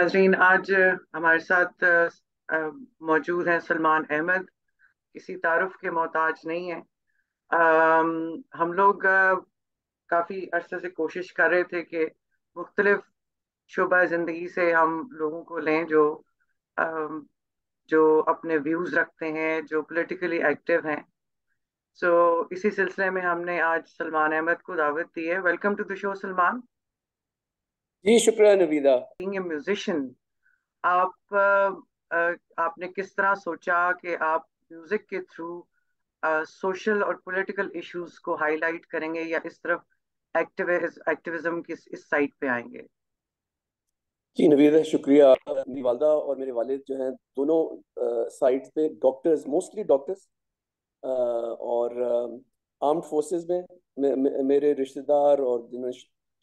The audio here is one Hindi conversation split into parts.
नाजरीन आज हमारे साथ मौजूद हैं सलमान अहमद। किसी तारफ के मोहताज नहीं है। हम लोग काफ़ी अरसे से कोशिश कर रहे थे कि मुख्तलिफ़ शुबा ज़िंदगी से हम लोगों को लें जो जो अपने व्यूज़ रखते हैं जो पोलिटिकली एक्टिव हैं। सो so, इसी सिलसिले में हमने आज सलमान अहमद को दावत दी है। Welcome to the show Salman. Ji शुक्रिया नवीदा। बीइंग ए म्यूजिशियन आप आपने किस तरह सोचा कि आप म्यूज़िक के थ्रू सोशल और पॉलिटिकल इश्यूज़ को हाईलाइट करेंगे या इस तरफ़ एक्टिविज एक्टिविज्म की इस, इस साइड पे आएँगे? जी नवीदा शुक्रिया मेरी वालदा और मेरे वालिद जो हैं दोनों साइड पे डॉक्टर्स मोस्टली डॉक्टर्स और आर्म्ड फोर्सेस में मे, मे, मेरे रिश्तेदार और जिन्होंने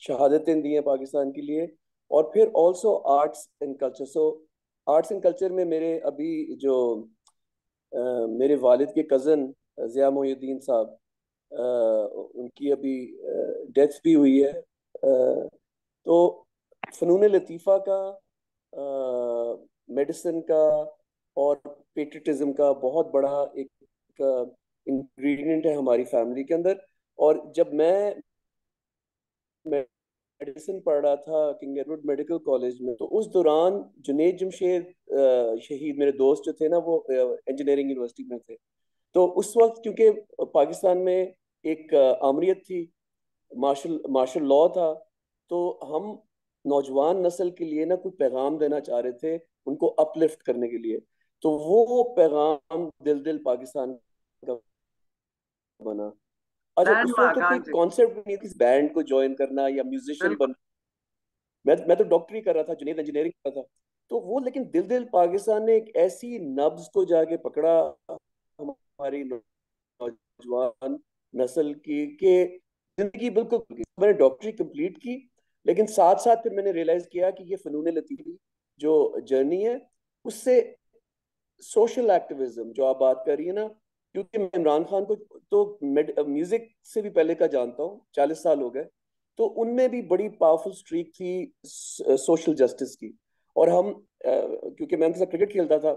शहादतें दी हैं पाकिस्तान के लिए और फिर also arts and culture so arts and culture में मेरे अभी जो अ, मेरे वालिद के कज़न ज़िया मोहुद्दीन साहब उनकी अभी डेथ भी हुई है। अ, तो फ़नून लतीफ़ा का मेडिसिन का और पेट्रियटिज्म का बहुत बड़ा एक इंग्रेडिएंट है हमारी फैमिली के अंदर। और जब मैं मेडिसिन पढ़ रहा था किंग एडवर्ड मेडिकल कॉलेज में। तो उस दौरान जुनेद जमशेद शहीद मेरे दोस्त जो थे ना, वो इंजीनियरिंग यूनिवर्सिटी में थे। तो उस वक्त क्योंकि पाकिस्तान में एक आमरीत थी, मार्शल मार्शल लॉ था तो हम नौजवान नस्ल के लिए ना कोई पैगाम देना चाह रहे थे उनको अपलिफ्ट करने के लिए। तो वो पैगाम दिल दिल पाकिस्तान का बना। अच्छा तो कोई कॉन्सेप्ट नहीं थी बैंड को ज्वाइन करना या म्यूजिशियन मैं मैं तो डॉक्टरी कर रहा था जुनेद इंजीनियरिंग कर रहा था। तो वो लेकिन दिल दिल पाकिस्तान ने एक ऐसी नब्ज को जाके पकड़ा हमारी नौजवान नस्ल की कि ज़िंदगी बिल्कुल मैंने डॉक्टरी कंप्लीट की लेकिन साथ साथ फिर मैंने रियलाइज़ किया कि ये फनून लतीफ़ी जो जर्नी है उससे सोशल एक्टिविज्म जो आप बात कर रही है ना क्योंकि मैं इमरान खान को तो म्यूज़िक से भी पहले का जानता हूँ, चालीस साल हो गए। तो उनमें भी बड़ी पावरफुल स्ट्रीक थी सोशल जस्टिस की। और हम क्योंकि मैं उनके साथ क्रिकेट खेलता था,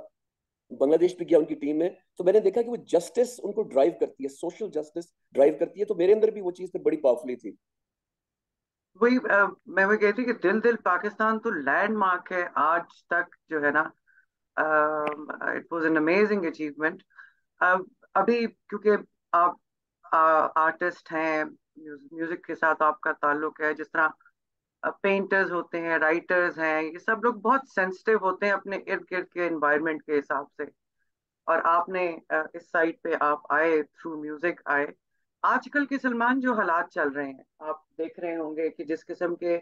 बांग्लादेश भी गया उनकी टीम में तो मैंने देखा कि वो जस्टिस उनको ड्राइव करती है सोशल जस्टिस ड्राइव करती है तो मेरे अंदर भी वो चीज़ बड़ी पावरफुली थी। वही मैं वही कहती कि दिल दिल पाकिस्तान तो लैंडमार्क है, आज तक जो है ना it was an amazing achievement अभी क्योंकि आप आर्टिस्ट हैं म्यूज़िक के साथ आपका ताल्लुक है, जिस तरह पेंटर्स होते हैं राइटर्स हैं, ये सब लोग बहुत सेंसिटिव होते हैं अपने इर्द गिर्द के एनवायरनमेंट के हिसाब से। और आपने इस साइड पे आप आए थ्रू म्यूज़िक आए। आजकल के सलमान जो हालात चल रहे हैं, आप देख रहे होंगे कि जिस किस्म के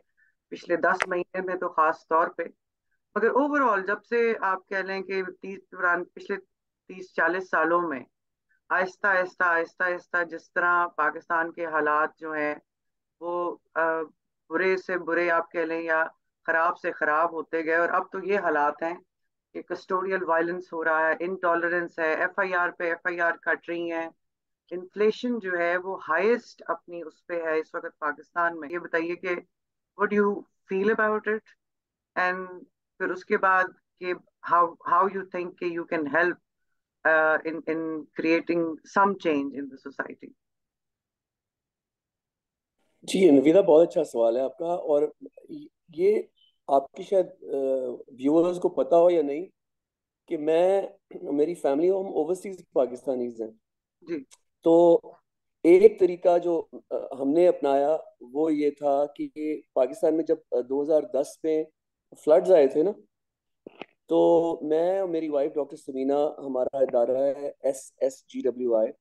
पिछले दस महीने में तो खास तौर पे, मगर ओवरऑल जब से आप कह लें कि तीस पिछले तीस चालीस सालों में आहिस्ता आहिस्ता आहिस्ता आहिस्ता जिस तरह पाकिस्तान के हालात जो हैं वो अ, बुरे से बुरे आप कह लें या खराब से खराब होते गए और अब तो ये हालात हैं कि कस्टोडियल वायलेंस हो रहा है इनटॉलरेंस है एफआईआर पे एफआईआर कट रही हैं इन्फ्लेशन जो है वो हाईएस्ट अपनी उस पे है इस वक्त पाकिस्तान में। ये बताइए कि what you feel about it and फिर उसके बाद कि how how you think you can help in in creating some change in the society जी नवीदा बहुत अच्छा सवाल है आपका और ये आपकी शायद व्यूअर्स को पता हो या नहीं कि मैं मेरी फैमिली हम ओवरसीज पाकिस्तानीज हैं। जी। तो एक तरीका जो हमने अपनाया वो ये था कि पाकिस्तान में जब अ, 2010 में फ्लड्स आए थे ना तो मैं और मेरी वाइफ डॉक्टर समीना, हमारा इदारा है S S G W I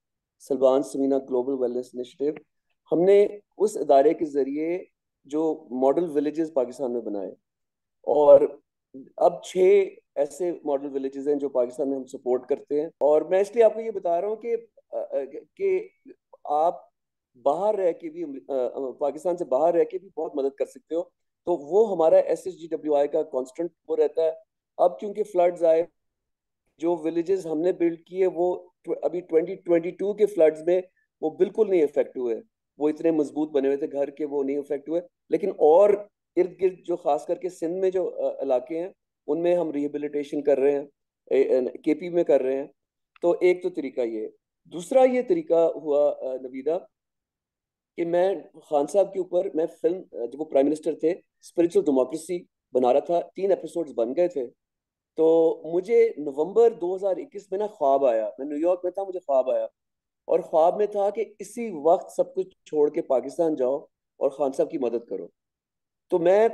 Salman Samina global wellness initiative हमने उस इदारे के ज़रिए जो मॉडल विलेजेस पाकिस्तान में बनाए। और अब छह ऐसे मॉडल विलेजेस हैं जो पाकिस्तान में हम सपोर्ट करते हैं। और मैं इसलिए आपको ये बता रहा हूँ कि कि आप बाहर रह के भी पाकिस्तान से बाहर रह के भी बहुत मदद कर सकते हो। तो वो हमारा S S G W I का कॉन्स्टेंट वो रहता है। अब क्योंकि फ्लड्स आए, जो विलेजेस हमने बिल्ड किए, वो अभी 2022 के फ्लड्स में वो बिल्कुल नहीं इफ़ेक्ट हुए। वो इतने मज़बूत बने हुए थे घर के, वो नहीं इफ़ेक्ट हुए। लेकिन और इर्द गिर्द जो खास करके सिंध में जो इलाके हैं, उनमें हम रिहेबिलिटेशन कर रहे हैं केपी में कर रहे हैं। तो एक तो तरीका ये। दूसरा ये तरीका हुआ नवीदा, कि मैं खान साहब के ऊपर, मैं फ़िल्म जब वो प्राइम मिनिस्टर थे स्पिरिचुअल डेमोक्रेसी बना रहा था, तीन एपिसोड्स बन गए थे। तो मुझे नवंबर 2021 में ना ख्वाब आया। मैं न्यूयॉर्क में था, मुझे ख्वाब आया। और ख्वाब में था कि इसी वक्त सब कुछ छोड़ के पाकिस्तान जाओ और खान साहब की मदद करो। तो मैं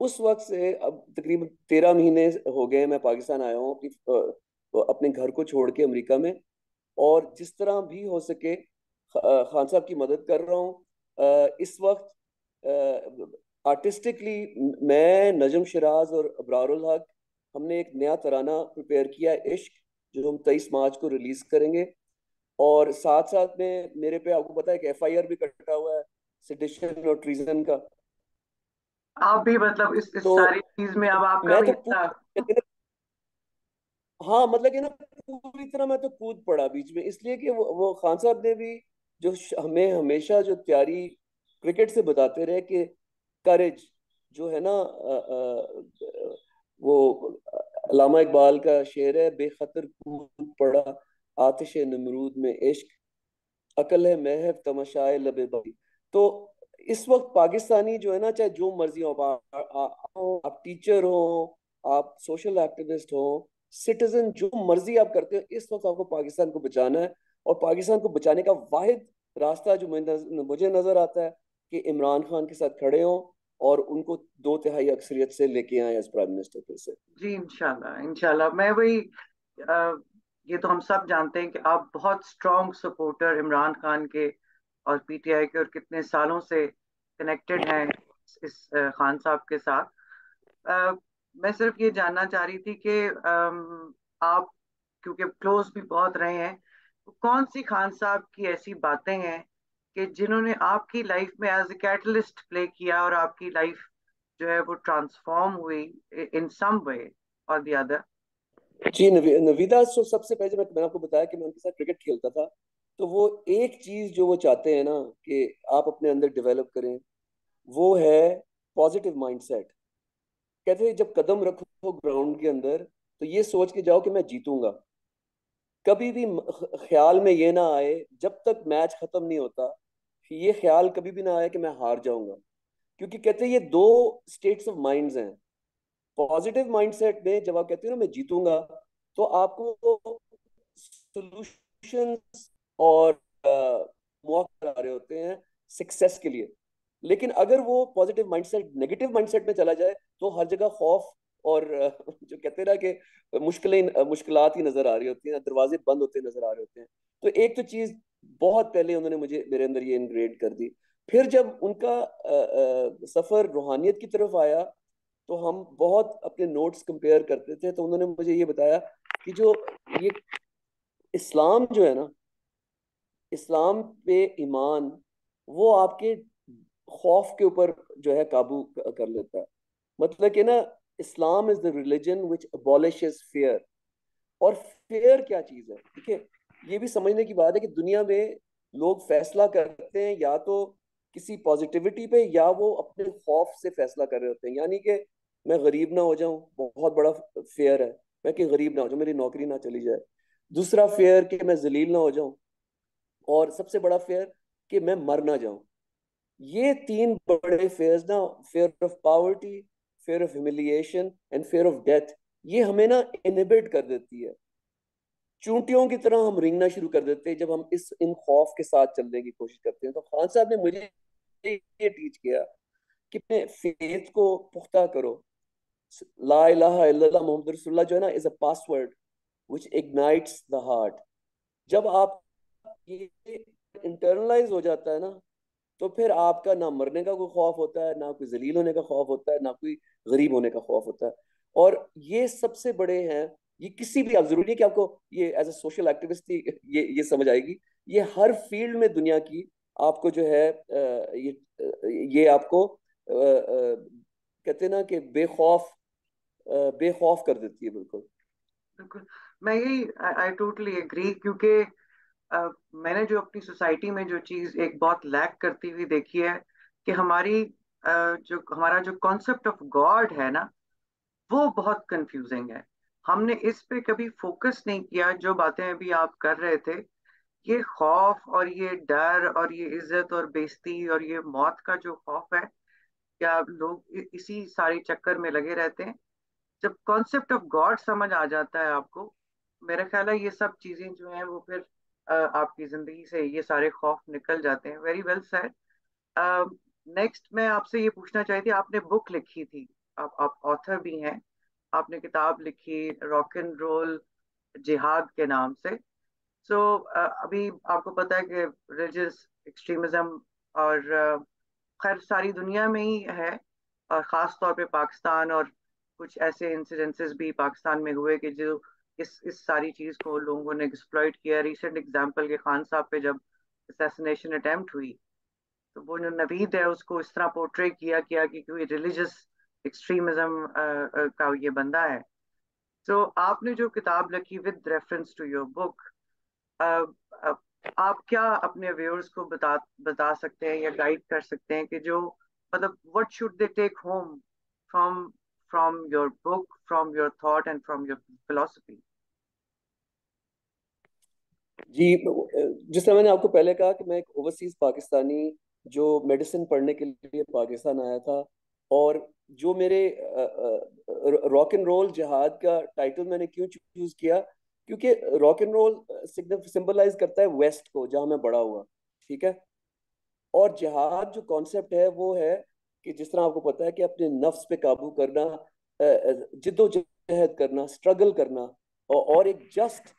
उस वक्त से अब तकरीबन तेरह महीने हो गए मैं पाकिस्तान आया हूँ अपनी अपने घर को छोड़ के अमेरिका में। और जिस तरह भी हो सके खान साहब की मदद कर रहा हूँ। इस वक्त आर्टिस्टिकली मैं नजम शराज और अबरारुल हक हमने एक नया तराना प्रिपेयर किया है इश्क जो हम तेईस मार्च को रिलीज़ करेंगे। और साथ साथ में मेरे पे आपको पता है कि एफ़ आई आर भी कटा हुआ है सिडिशन और ट्रीजन का। आप भी मतलब इस, इस तो सारी चीज़ में अब आपका भी तो हाँ मतलब कि ना पूरी तरह मैं तो कूद पड़ा बीच में इसलिए कि वो, वो खान साहब ने भी जो हमें हमेशा जो तैयारी क्रिकेट से बताते रहे कि करेज जो है ना आ, आ, वो अलामा इकबाल का शेर है बेखतर कूद पड़ा आतिश नमरूद में इश्क अकल है महव तमाशाए लबे बाई तो इस वक्त पाकिस्तानी जो है ना चाहे जो मर्ज़ी हो आप, आप टीचर हो आप सोशल एक्टिविस्ट हो सिटीजन जो मर्ज़ी आप करते हो इस वक्त आपको पाकिस्तान को बचाना है। और पाकिस्तान को बचाने का वाहिद रास्ता जो मुझे नज़र आता है कि इमरान खान के साथ खड़े हों और उनको दो तिहाई अक्सरियत से लेके आए एज प्राइम मिनिस्टर फिर से जी इंशाल्लाह इंशाल्लाह। मैं वही ये तो हम सब जानते हैं कि आप बहुत स्ट्रॉन्ग सपोर्टर इमरान खान के और पीटीआई के और कितने सालों से कनेक्टेड हैं इस खान साहब के साथ। आ, मैं सिर्फ़ ये जानना चाह रही थी कि आप क्योंकि क्लोज भी बहुत रहे हैं कौन सी खान साहब की ऐसी बातें हैं कि जिन्होंने आपकी लाइफ में एज ए कैटलिस्ट प्ले किया और आपकी लाइफ जो है वो ट्रांसफॉर्म हुई इन सम वे और द अदर जी नवीदा, सो सबसे पहले मैं, मैंने आपको बताया कि मैं उनके साथ क्रिकेट खेलता था। तो वो एक चीज़ जो वो चाहते हैं ना कि आप अपने अंदर डेवलप करें, वो है पॉजिटिव माइंडसेट कहते हैं जब कदम रखो ग्राउंड के अंदर तो ये सोच के जाओ कि मैं जीतूँगा। कभी भी ख्याल में ये ना आए, जब तक मैच खत्म नहीं होता ये ख्याल कभी भी ना आए कि मैं हार जाऊँगा। क्योंकि कहते हैं ये दो स्टेट्स ऑफ़ माइंड्स हैं। पॉजिटिव माइंडसेट में जब आप कहते हो ना, मैं जीतूँगा तो आपको सोल्यूशन और मौके आ रहे होते हैं सक्सेस के लिए। लेकिन अगर वो पॉजिटिव माइंडसेट नेगेटिव माइंडसेट में चला जाए तो हर जगह खौफ और जो कहते ना कि मुश्किलें मुश्किलात ही नज़र आ रही होती हैं, दरवाजे बंद होते नज़र आ रहे होते हैं। तो एक तो चीज़ बहुत पहले उन्होंने मुझे, मेरे अंदर ये इनग्रेड कर दी। फिर जब उनका सफ़र रूहानियत की तरफ़ आया तो हम बहुत अपने नोट्स कंपेयर करते थे तो उन्होंने मुझे ये बताया कि जो ये इस्लाम जो है ना, इस्लाम पे ईमान, वो आपके खौफ के ऊपर जो है काबू कर लेता है। मतलब कि ना Islam is the religion which abolishes fear और फेयर क्या चीज़ है? ठीक है ये भी समझने की बात है कि दुनिया में लोग फैसला करते हैं या तो किसी पॉजिटिविटी पे या वो अपने खौफ से फैसला कर रहे होते हैं। यानी कि मैं गरीब ना हो जाऊँ, बहुत बड़ा फेयर है। मैं कि गरीब ना हो जाऊँ, मेरी नौकरी ना चली जाए। दूसरा फेयर कि मैं जलील ना हो जाऊँ और सबसे बड़ा फेयर कि मैं मर ना जाऊँ। ये तीन बड़े फेयर्स ना fear of poverty fear of humiliation and fear of death ये हमें ना इनहिबिट कर देती है। चूंटियों की तरह हम रिंगना शुरू कर देते हैं, जब हम इस, इन खौफ के साथ चलने की कोशिश करते हैं। तो खान साहब ने मुझे ये टीच किया कि अपने फेथ को पुख्ता करो। ला मोहम्मद रसूलुल्लाह जो है ना is a password which ignites the heart जब आप ये इंटरनलाइज हो जाता है ना तो फिर आपका ना मरने का कोई खौफ होता है, ना कोई जलील होने का खौफ होता है, ना कोई गरीब होने का खौफ होता है। और ये सबसे बड़े हैं, ये किसी भी आप ज़रूरी है कि आपको ये एज ए सोशल एक्टिविस्ट ये ये समझ आएगी, ये हर फ़ील्ड में दुनिया की आपको जो है ये ये आपको कहते ना कि बेखौफ बेखौफ कर देती है, बिल्कुल। बिल्कुल। मैं यही आई टोटली एग्री क्योंकि मैंने जो अपनी सोसाइटी में जो चीज़ एक बहुत लैक करती हुई देखी है कि हमारी जो हमारा जो कॉन्सेप्ट ऑफ़ गॉड है ना, वो बहुत कंफ्यूजिंग है। हमने इस पे कभी फोकस नहीं किया, जो बातें अभी आप कर रहे थे, ये खौफ और ये डर और ये इज़्ज़त और बेइज्जती और ये मौत का जो खौफ है, क्या लोग इसी सारे चक्कर में लगे रहते हैं? जब कॉन्सेप्ट ऑफ़ गॉड समझ आ जाता है आपको, मेरा ख्याल है ये सब चीज़ें जो हैं वो फिर आपकी ज़िंदगी से ये सारे खौफ निकल जाते हैं। वेरी वेल सर नेक्स्ट मैं आपसे ये पूछना चाहती थी आपने बुक लिखी थी। आप आप ऑथर भी हैं। आपने किताब लिखी रॉक एंड रोल जिहाद के नाम से। सो so, uh, अभी आपको पता है कि रिलीजियस एक्सट्रीमिज्म और uh, खैर सारी दुनिया में ही है। और ख़ास तौर पे पाकिस्तान और कुछ ऐसे इंसिडेंसेस भी पाकिस्तान में हुए कि जो इस इस सारी चीज़ को लोगों ने एक्सप्लॉइट किया। रिसेंट एग्जांपल के खान साहब पे जब असैसिनेशन अटेम्प्ट हुई तो वो जो नवीद है, उसको इस तरह पोर्ट्रे किया किया कि कोई रिलीजियस एक्सट्रीमिज्म का ये बंदा है। तो आपने जो किताब लिखी with reference to your book आप क्या अपने व्यूअर्स को बता बता सकते हैं या गाइड कर सकते हैं कि जो मतलब what should they take home from from your book from your thought and from your philosophy जी, जिस तरह मैंने आपको पहले कहा कि मैं एक ओवरसीज पाकिस्तानी, जो मेडिसिन पढ़ने के लिए पाकिस्तान आया था, और जो मेरे रॉक एंड रोल जहाद का टाइटल मैंने क्यों चूज़ किया? क्योंकि रॉक एंड रोल सिंबलाइज करता है वेस्ट को, जहाँ मैं बड़ा हुआ, ठीक है? और जहाद जो कॉन्सेप्ट है, वो है कि जिस तरह आपको पता है कि अपने नफ्स पे काबू करना जिद्दोजहद करना स्ट्रगल करना और एक जस्ट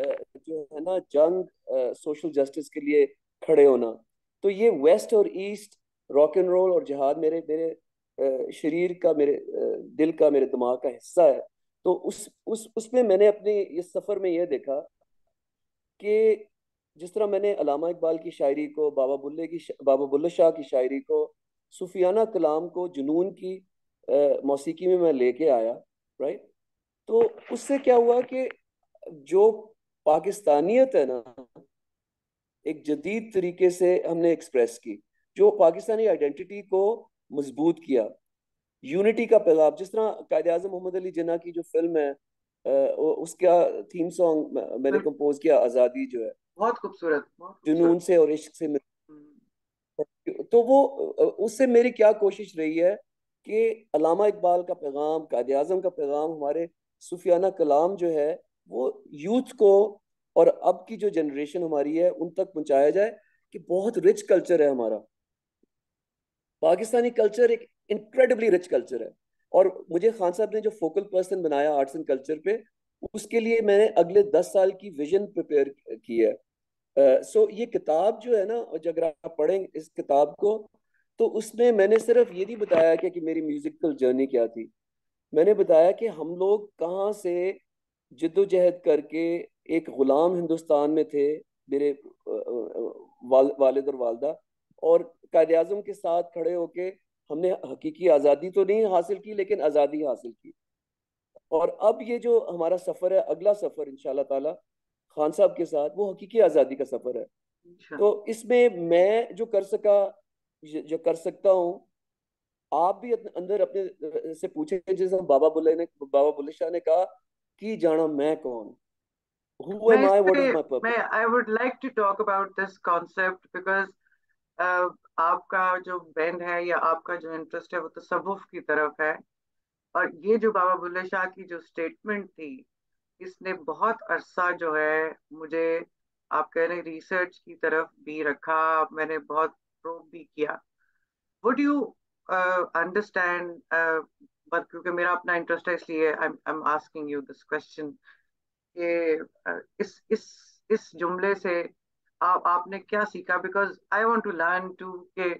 जो है ना, जंग सोशल जस्टिस के लिए खड़े होना। तो ये वेस्ट और ईस्ट रॉक एंड रोल और जहाद मेरे मेरे शरीर का, मेरे दिल का, मेरे दिमाग का हिस्सा है। तो उस उस, उसमें मैंने अपने इस सफ़र में यह देखा कि जिस तरह मैंने अलामा इकबाल की शायरी को, बाबा बुल्ले की बाबा बुल्ले शाह की शायरी को, सूफियाना कलाम को, जुनून की मौसीकी में मैं लेके आया राइट तो उससे क्या हुआ कि जो पाकिस्तानियत है ना एक जदीद तरीके से हमने एक्सप्रेस की जो पाकिस्तानी आइडेंटिटी को मज़बूत किया यूनिटी का पैगाम जिस तरह कायद अजम मोहम्मद अली जिन्ना की जो फ़िल्म है उसका थीम सॉन्ग मैंने कंपोज हाँ। किया आज़ादी जो है बहुत खूबसूरत जुनून से और इश्क से हम्म। तो वो उससे मेरी क्या कोशिश रही है कि अलामा इकबाल का पैगाम कायद अजम का पैगाम हमारे सूफियाना कलाम जो है वो यूथ को और अब की जो जनरेशन हमारी है उन तक पहुँचाया जाए कि बहुत रिच कल्चर है हमारा। पाकिस्तानी कल्चर एक इनक्रेडिबली रिच कल्चर है। और मुझे खान साहब ने जो फोकल पर्सन बनाया आर्ट्स एंड कल्चर पे उसके लिए मैंने अगले दस साल की विजन प्रिपेयर की है। सो uh, so ये किताब जो है ना अगर आप पढ़ें इस किताब को तो उसमें मैंने सिर्फ़ ये नहीं बताया कि, कि मेरी म्यूजिकल जर्नी क्या थी। मैंने बताया कि हम लोग कहाँ से जिद्दोजहद करके एक गुलाम हिंदुस्तान में थे मेरे वाल, वालिद और वालदा और कायद अजम के साथ खड़े होके हमने हकीकी आज़ादी तो नहीं हासिल की लेकिन आज़ादी हासिल की और अब ये जो हमारा सफ़र है अगला सफ़र इन ताला खान साहब के साथ वो हकीकी आज़ादी का सफ़र है। तो इसमें मैं जो कर सका जो कर सकता हूँ आप भी अंदर अपने से पूछे जैसे बाबा बुल्ले ने बाबा बुल्ले शाह ने कहा कि जाना मैं कौन who am I? What is my purpose? मैं I would like to talk about this concept because uh, आपका जो बैंड है या आपका जो इंटरेस्ट है वो तो तसव्वुफ की तरफ़ है और ये जो बाबा बुल्ले शाह की जो स्टेटमेंट थी इसने बहुत अरसा जो है मुझे आप कह रहे रिसर्च की तरफ़ भी रखा मैंने बहुत प्रूव भी किया वुड यू अंडरस्टैंड बट क्योंकि मेरा अपना इंटरेस्ट है, इसलिए I am asking you this question कि इस इस इस जुमले से आप, आपने क्या सीखा? Because I want to learn to के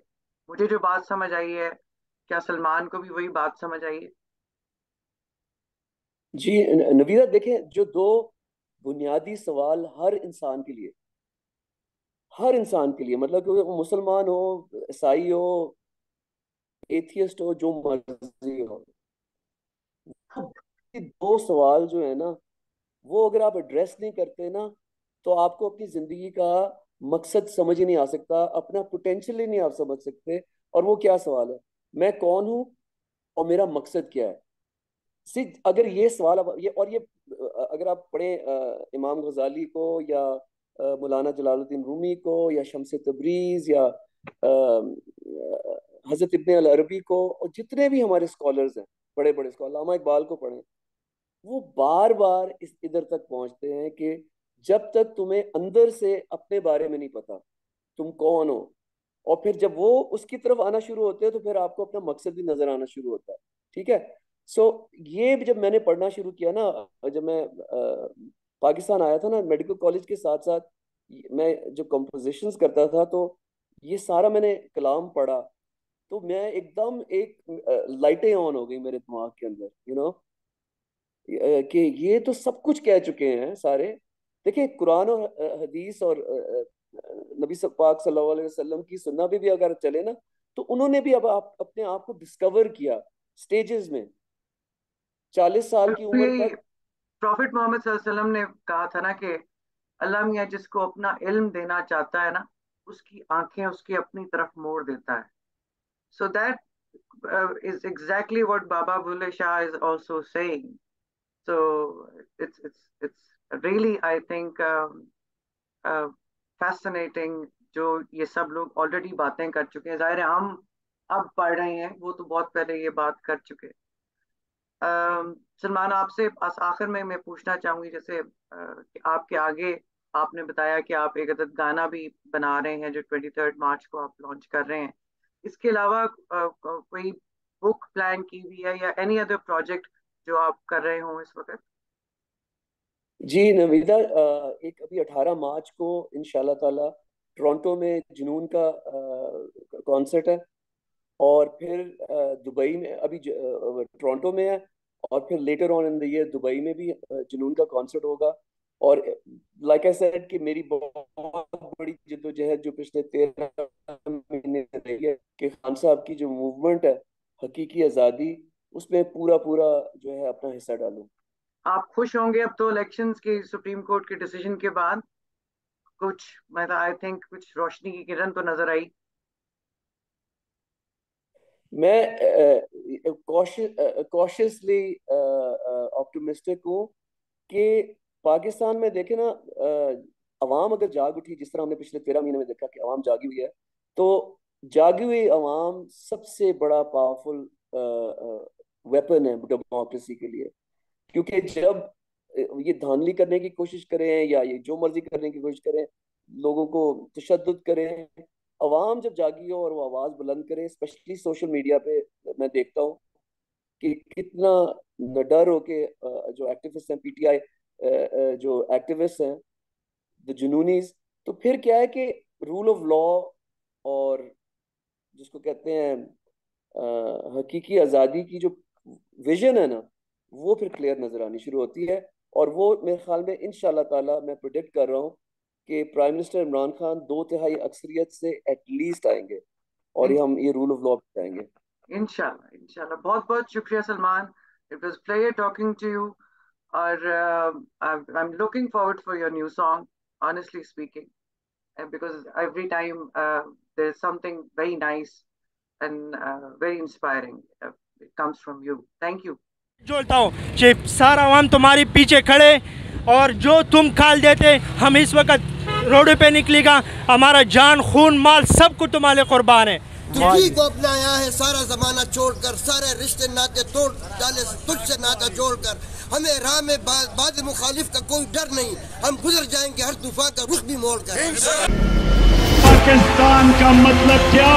मुझे जो बात समझ आई है, क्या सलमान को भी वही बात समझ आई है? जी नवीदा देखें, जो दो बुनियादी सवाल हर इंसान के लिए, हर इंसान के लिए मतलब कि वो मुसलमान हो, ईसाई हो एथियस्ट हो, जो मर्ज़ी हो दो सवाल जो है ना, वो अगर आप एड्रेस नहीं करते ना तो आपको अपनी ज़िंदगी का मकसद समझ ही नहीं आ सकता, अपना पोटेंशियल ही नहीं आप समझ सकते। और वो क्या सवाल है? मैं कौन हूँ और मेरा मकसद क्या है? सिर्फ़ अगर ये सवाल अब, ये, और ये अगर आप पढ़े इमाम गजाली को या मौलाना जलालुद्दीन रूमी को या शम्स तबरीज या हज़रत इब्न अरबी को, और जितने भी हमारे स्कॉलर्स हैं बड़े बड़े स्कॉलर इकबाल को पढ़े। वो बार बार इस इधर तक पहुँचते हैं कि जब तक तुम्हें अंदर से अपने बारे में नहीं पता तुम कौन हो? और फिर जब वो उसकी तरफ़ आना शुरू होते हैं तो फिर आपको अपना मकसद भी नज़र आना शुरू होता है ठीक है? सो so, ये जब मैंने पढ़ना शुरू किया ना जब मैं आ, पाकिस्तान आया था ना मेडिकल कॉलेज के साथ साथ मैं जो कंपोजिशंस करता था तो ये सारा मैंने कलाम पढ़ा तो मैं एकदम एक लाइटें ऑन हो गई मेरे दिमाग के अंदर यू नो कि ये तो सब कुछ कह चुके हैं सारे। देखिए कुरान और हदीस और नबी पाक सल्लल्लाहु अलैहि वसल्लम की सुन्ना भी, भी अगर चले ना तो उन्होंने भी अब आप अपने आप को डिस्कवर किया स्टेजेस में। चालीस साल की उम्र तक प्रॉफिट मोहम्मद ने कहा था ना कि अल्लाह मियाँ जिसको अपना इल्म देना चाहता है ना उसकी आँखें उसकी अपनी तरफ़ मोड़ देता है। So that is exactly what Baba Bulleh Shah is also saying so it's it's it's really I think fascinating जो ये सब लोग ऑलरेडी बातें कर चुके हैं। ज़ाहिर है, हम अब पढ़ रहे हैं, वो तो बहुत पहले ये बात कर चुके सलमान, आपसे आखिर में मैं पूछना चाहूँगी, जैसे कि आपके आगे आपने बताया कि आप एक अदद गाना भी बना रहे हैं, जो ट्वेंटी थर्ड मार्च को आप लॉन्च कर रहे हैं। इसके अलावा कोई बुक प्लान की हुई है या एनी अदर प्रोजेक्ट जो आप कर रहे हो इस वक्त? जी, नवीदा एक अभी 18 मार्च को इन ताला, टोरंटो में जुनून का कॉन्सर्ट है। और फिर दुबई में, अभी टोरंटो में है। और फिर later on in the year Dubai में भी जुनून का कॉन्सर्ट होगा। और लाइक आई सेड कि मेरी बहुत बड़ी जिद्दोजहद जो पिछले तेरह महीने रही है कि खान साहब की जो मूवमेंट है हकीकी आज़ादी उसमें पूरा पूरा जो है अपना हिस्सा डालूं। आप खुश होंगे अब तो इलेक्शंस की सुप्रीम कोर्ट के डिसीज़न के बाद। कुछ मतलब आई थिंक कुछ रोशनी की किरण तो नज़र आई। मैं कॉशियसली ऑप्टिमिस्टिक हूँ कि पाकिस्तान में देखे ना अवाम अगर जाग उठी, जिस तरह हमने पिछले तेरह महीने में देखा कि अवाम जागी हुई है तो जागी हुई अवाम सबसे बड़ा पावरफुल वेपन है डेमोक्रेसी के लिए। क्योंकि जब ये धांधली करने की कोशिश करें या ये जो मर्ज़ी करने की कोशिश करें, लोगों को तशद करें, अवाम जब जागी हो और वो आवाज़ बुलंद करे स्पेशली सोशल मीडिया पे मैं देखता हूँ कि कितना डर हो के जो एक्टिविस्ट हैं पीटीआई जो एक्टिविस्ट हैं द जुनूनीज तो फिर क्या है कि रूल ऑफ़ लॉ और जिसको कहते हैं हकीकी आज़ादी की जो विजन है ना वो फिर क्लियर नज़र आनी शुरू होती है। और वो मेरे ख्याल में इन ताला मैं प्रोडिक्ट कर रहा हूँ कि प्राइम मिनिस्टर इमरान खान दो तिहाई अक्सरियत से एटलीस्ट आएँगे और ये हम ये रूल ऑफ़ लॉ जाएँगे। इंशाल्लाह इंशाल्लाह। बहुत बहुत शुक्रिया Salman. It was pleasure talking to you और I am looking forward for your new song honestly speaking. And because every time uh, there's something very nice and uh, very inspiring uh, it comes from you. Thank you. जोड़ता हूँ कि सारा आवाम तुम्हारी पीछे खड़े और जो तुम खाल देते हम इस वक्त रोड पे निकलेगा। हमारा जान खून माल सब कुछ तुम्हारे कुर्बान है। तुझी को अपनाया है सारा जमाना छोड़कर सारे रिश्ते नाते तोड़ डाले तुझसे नाता जोड़कर। हमें राह में बाद मुखालिफ का कोई डर नहीं। हम गुजर जाएँगे, हर तूफ़ान का रुख भी मोड़ कर। पाकिस्तान का मतलब क्या?